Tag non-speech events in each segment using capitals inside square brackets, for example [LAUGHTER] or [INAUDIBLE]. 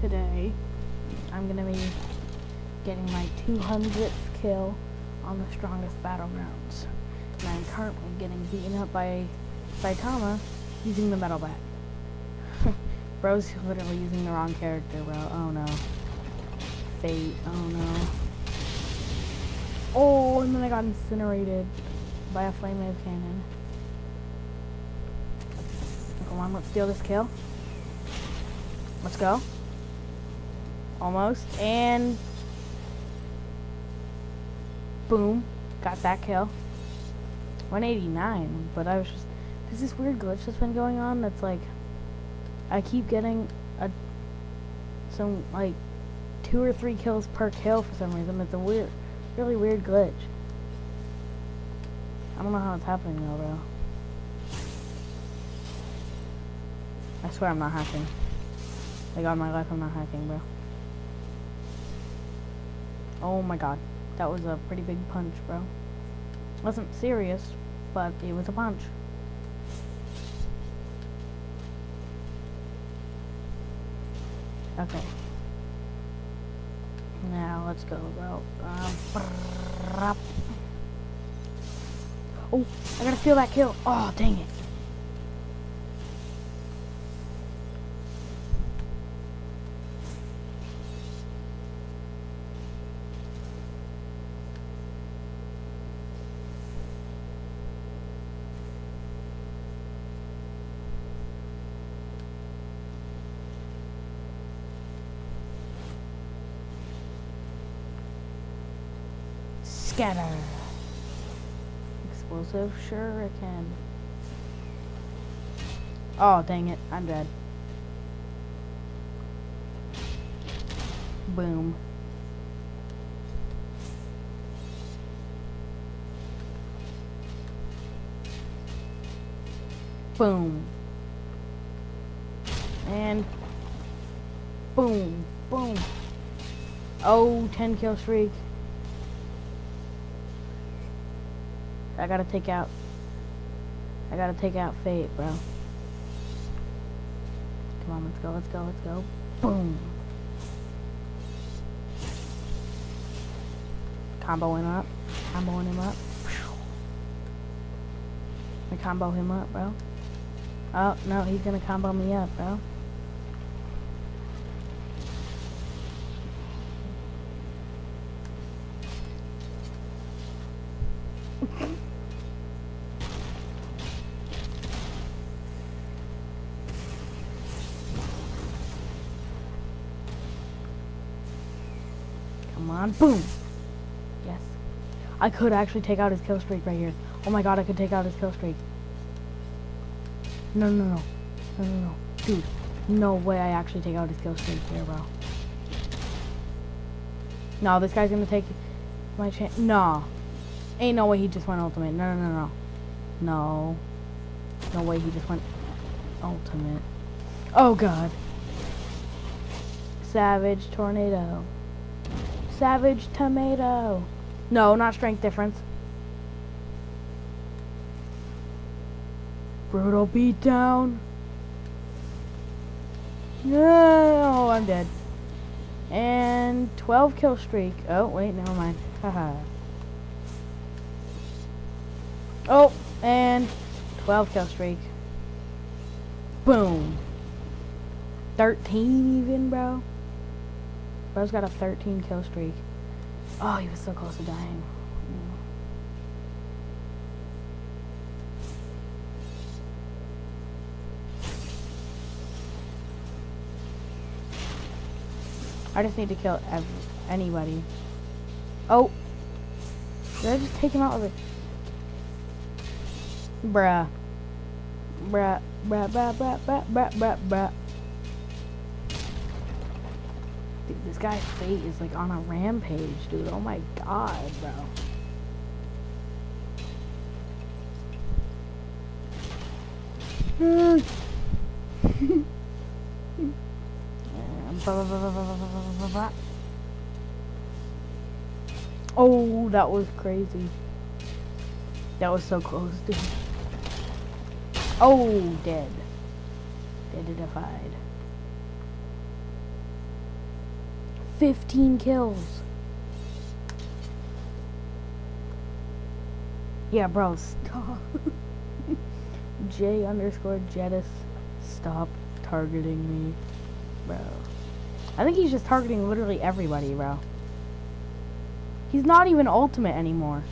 today I'm gonna be getting my 200th kill on the strongest battlegrounds. And I'm currently getting beaten up by Saitama using the metal bat. [LAUGHS] Bro's literally using the wrong character, bro. Oh no. Fate. Oh no. Oh, and then I got incinerated by a flame wave cannon. Come on, let's steal this kill. Let's go. Almost. And boom. Got that kill. 189. But I was just there's this weird glitch that's been going on that's like I keep getting a some like two or three kills per kill for some reason. It's a weird really weird glitch. I don't know how it's happening though, bro. I swear I'm not hacking. Like on my life, I'm not hacking, bro. Oh my god. That was a pretty big punch, bro. Wasn't serious, but it was a punch. Okay. Now let's go, bro. Um, oh, I gotta steal that kill. Oh, dang it. Scatter. Explosive shuriken. Oh, dang it. I'm dead. Boom. Boom. And boom, boom. Oh, 10 kill streak. I gotta take out. I gotta take out Fate, bro. Come on, let's go, let's go, let's go. Boom. Comboing him up. Comboing him up. I combo him up, bro. Oh, no, he's gonna combo me up, bro. [LAUGHS] on, boom. Yes. I could actually take out his kill streak right here. Oh my god, I could take out his kill streak. No, no, no. No, no, no. Dude, no way I actually take out his kill streak here, bro. No, this guy's gonna take my chance. No. Ain't no way he just went ultimate. No, no, no, no. No. No way he just went ultimate. Oh, God. Savage tornado. Savage tomato. No, not strength difference. Brutal beatdown. No, I'm dead. And 12 kill streak. Oh, wait, never mind. Haha. oh, and 12 kill streak. Boom. 13 even, bro. Bro's got a 13 kill streak. Oh, he was so close to dying. I just need to kill every, anybody. Oh. Did I just take him out with it? Bruh. Bruh. Bruh, bruh, bruh, bruh, bruh, bruh, bruh. Dude, this guy's fate is like on a rampage, dude. Oh my god, bro. [LAUGHS] oh, that was crazy. That was so close, dude. Oh, dead. Deadified. 15 kills. Yeah, bro, stop. [LAUGHS] J underscore Jettis, stop targeting me, bro. I think he's just targeting literally everybody, bro. He's not even ultimate anymore.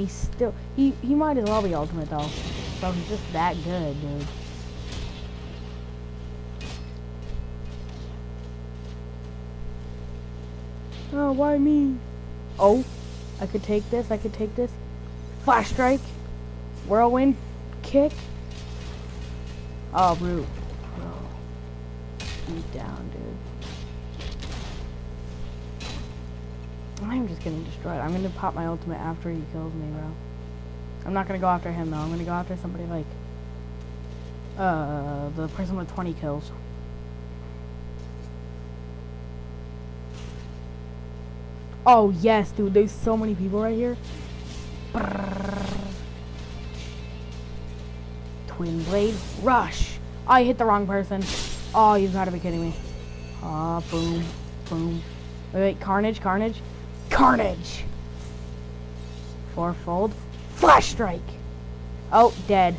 He's still he he might as well be ultimate though. Bro, he's just that good, dude. Oh, why me? Oh, I could take this, I could take this. Flash strike. Whirlwind kick. Oh, root. Bro. Oh, beat down, dude. I'm just getting destroyed. I'm gonna pop my ultimate after he kills me, bro. I'm not gonna go after him, though. I'm gonna go after somebody like... Uh, the person with 20 kills. Oh, yes, dude. There's so many people right here. Twin Blade Rush. I hit the wrong person. Oh, you've got to be kidding me. Ah, oh, boom, boom. Wait, wait, Carnage, Carnage. Carnage! Fourfold. Flash Strike! Oh, dead.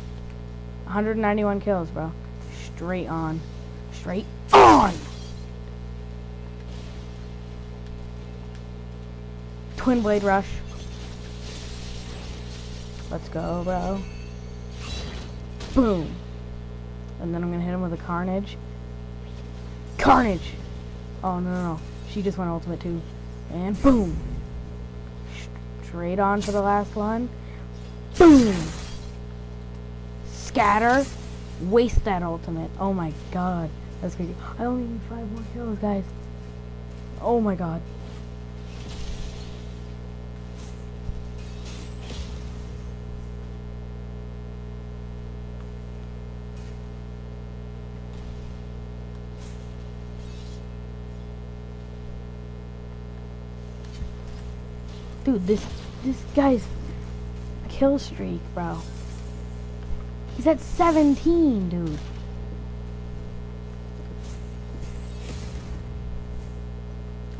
191 kills, bro. Straight on. Straight on! Twin Blade Rush. Let's go, bro. Boom. And then I'm gonna hit him with a Carnage. Carnage! Oh, no, no, no. She just went ultimate too. And boom! Straight on for the last one. Boom! Scatter. Waste that ultimate. Oh my god. That's crazy. I only need five more kills, guys. Oh my god. Dude, this this guy's kill streak, bro. He's at 17, dude.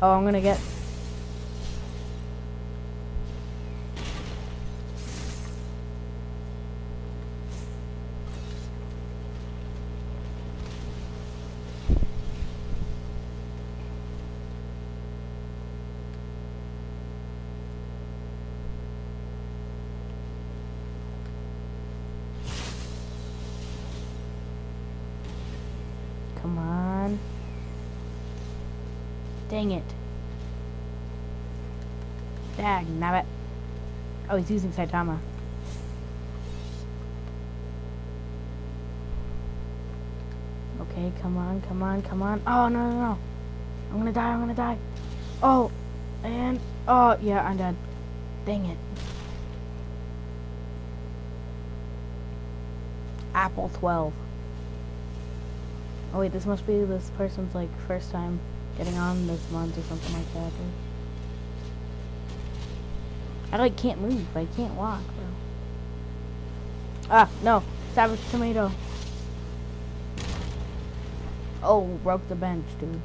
Oh, I'm gonna get Dang it. Dag nabbit. Oh, he's using Saitama. Okay, come on, come on, come on. Oh, no, no, no. I'm gonna die, I'm gonna die. Oh, and, oh, yeah, I'm dead. Dang it. Apple 12. Oh wait, this must be this person's like first time getting on this month or something like that. I like can't move. I can't walk, bro. Ah, no. Savage tomato. Oh, broke the bench, dude.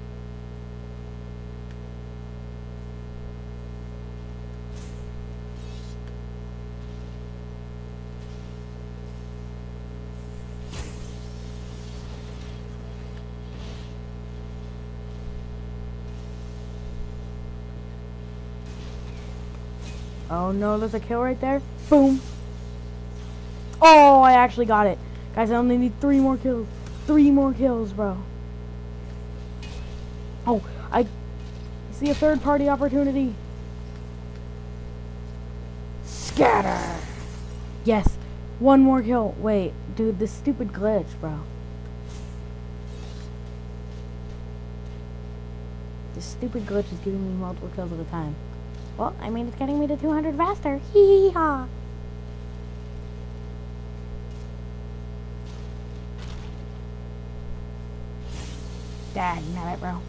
Oh no, there's a kill right there. Boom. Oh, I actually got it. Guys, I only need three more kills. Three more kills, bro. Oh, I see a third party opportunity. Scatter. Yes. One more kill. Wait, dude, this stupid glitch, bro. This stupid glitch is giving me multiple kills at a time. Well, I mean, it's getting me to 200 faster. Hee hee ha. Dad, damn it, bro.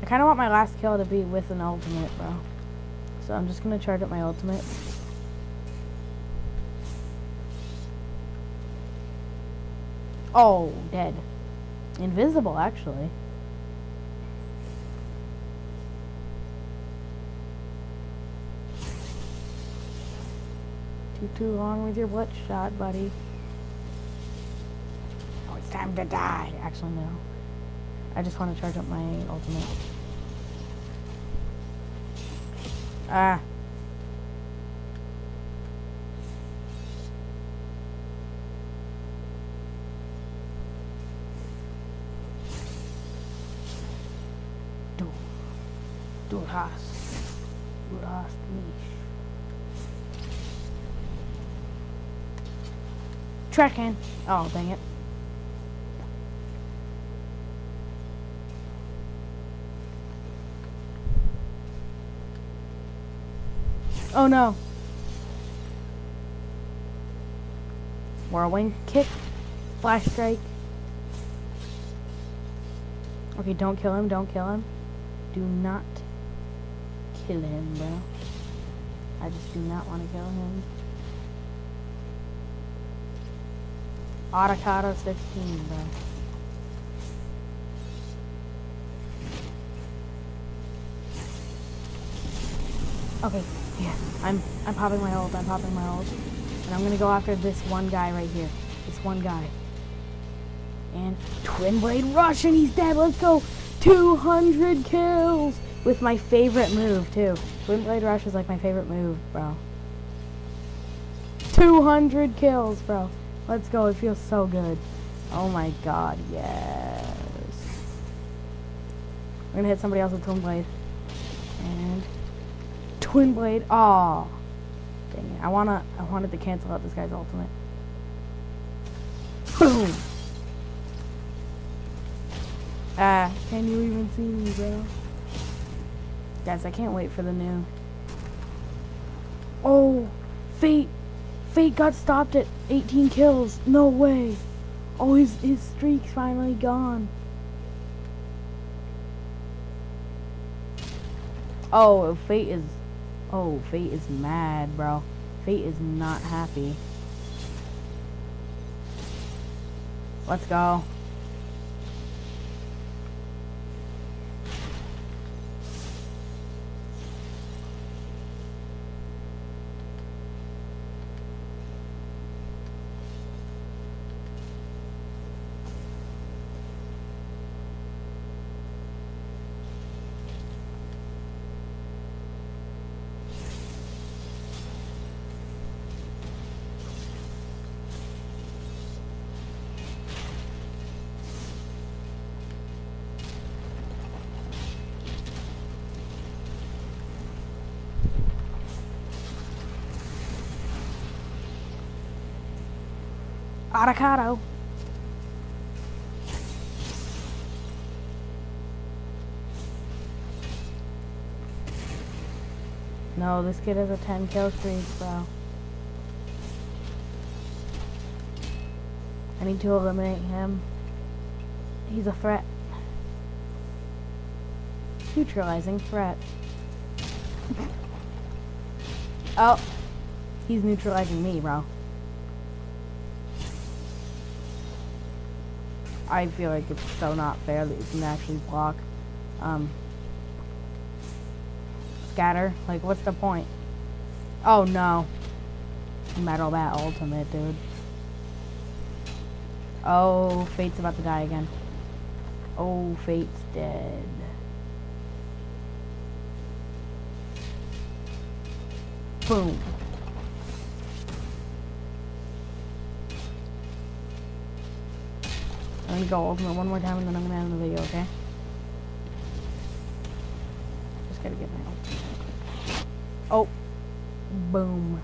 I kind of want my last kill to be with an ultimate, bro. So I'm just going to charge up my ultimate. Oh, dead. Invisible, actually. Too, too long with your butt shot, buddy. Oh, it's time to die. Actually, no. I just want to charge up my ultimate. Ah. Du. Du hast. Tracking. Oh, dang it. Oh no. Whirlwind kick. Flash strike. Okay, don't kill him, don't kill him. Do not kill him, bro. I just do not want to kill him. Avocado 16, bro. Okay, yeah, I'm I'm popping my ult, I'm popping my ult. And I'm gonna go after this one guy right here. This one guy. And Twin Blade Rush and he's dead, let's go! 200 kills! With my favorite move, too. Twin Blade Rush is like my favorite move, bro. 200 kills, bro. Let's go, it feels so good. Oh my god, yes. We're gonna hit somebody else with Twin Blade. And Twin Blade. Oh, dang it! I wanna. I wanted to cancel out this guy's ultimate. Boom. Ah, can you even see me, bro? Guys, I can't wait for the new. Oh, Fate. Fate got stopped at 18 kills. No way. Oh, his his streak's finally gone. Oh, Fate is Oh, Fate is mad, bro. Fate is not happy. Let's go. Avocado. No, this kid has a 10 kill streak, bro. I need to eliminate him. He's a threat. Neutralizing threat. [LAUGHS] oh. He's neutralizing me, bro. I feel like it's so not fair that you can actually block um, scatter. Like, what's the point? Oh no. Metal Bat Ultimate, dude. Oh, Fate's about to die again. Oh, Fate's dead. Boom. I'm gonna go ultimate one more time and then I'm gonna end the video, okay? Just gotta get my ultimate. Oh. Boom.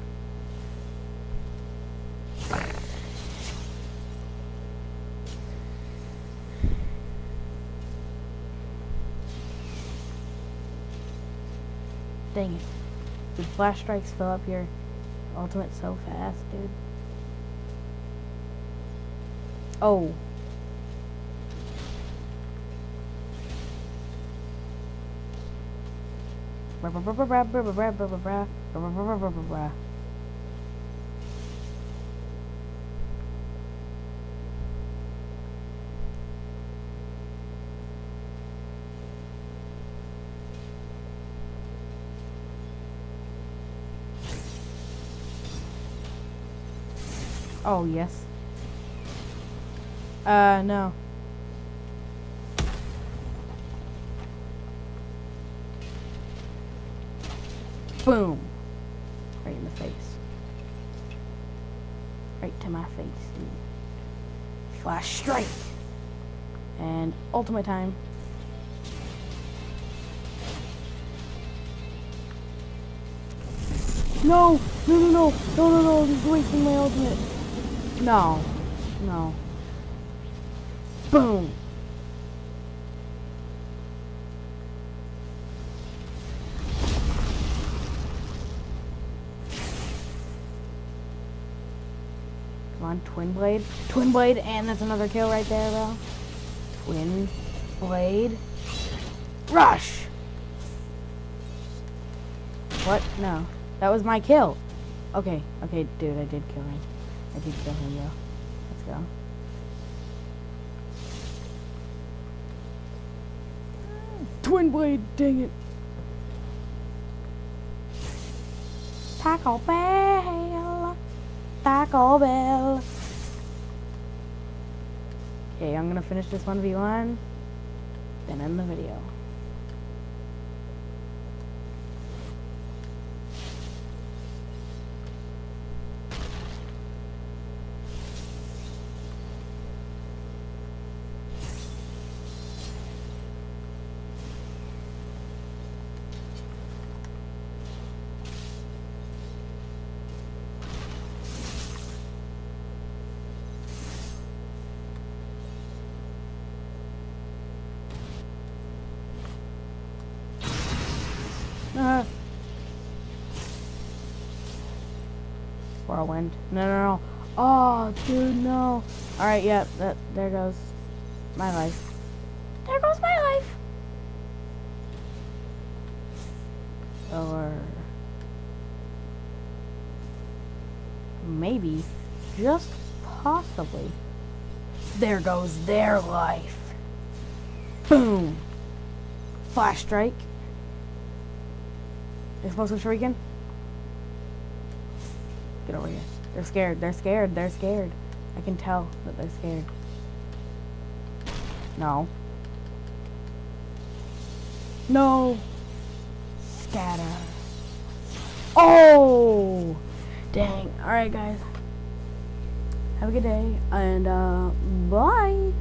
Dang it. Did flash strikes fill up your ultimate so fast, dude? Oh. Oh, yes. Uh, no. Boom. Right in the face. Right to my face, dude. Flash strike. And ultimate time. No! No, no, no! No, no, no! He's wasting my ultimate. No. No. Boom! Twin Blade. Twin Blade, and that's another kill right there, bro. Twin Blade. Rush! What? No. That was my kill. Okay, okay, dude, I did kill him. I did kill him, though. Let's go. Twin Blade, dang it. Taco Bell. Taco Bell. Okay, I'm gonna finish this 1v1, then end the video. Whirlwind. No, no, no. Oh, dude, no. Alright, yeah, that, there goes my life. There goes my life. Or maybe, just possibly, there goes their life. Boom. Flash strike. Explosive shuriken. Get over here. They're scared. They're scared. They're scared. I can tell that they're scared. No. No. Scatter. Oh! Dang. Alright, guys. Have a good day. And, uh, bye.